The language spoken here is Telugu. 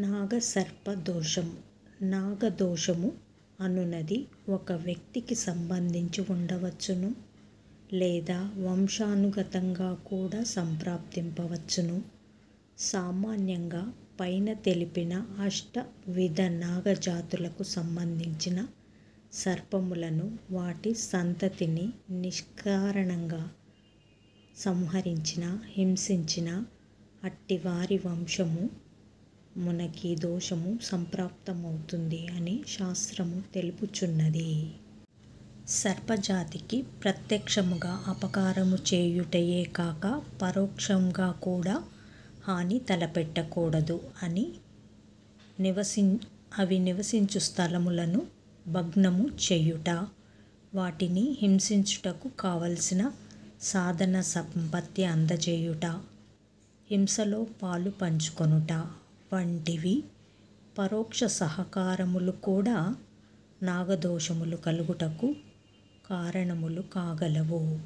నాగసర్ప దోషము నాగదోషము అనునది ఒక వ్యక్తికి సంబంధించి ఉండవచ్చును లేదా వంశానుగతంగా కూడా సంప్రాప్తింపవచ్చును. సామాన్యంగా పైన తెలిపిన అష్ట విధ నాగజాతులకు సంబంధించిన సర్పములను వాటి సంతతిని నిష్కారణంగా సంహరించిన హింసించిన అట్టివారి వంశము మనకి దోషము సంప్రాప్తమవుతుంది అని శాస్త్రము తెలుపుచున్నది. సర్పజాతికి ప్రత్యక్షముగా అపకారము చేయుటయే కాక పరోక్షంగా కూడా హాని తలపెట్టకూడదు అని నివసి అవి నివసించు స్థలములను భగ్నము చేయుట వాటిని హింసించుటకు కావలసిన సాధన సంపత్తి అందజేయుట హింసలో పాలు పంచుకొనుట. వంటివి పరోక్ష సహకారములు కూడా నాగదోషములు కలుగుటకు కారణములు కాగలవు.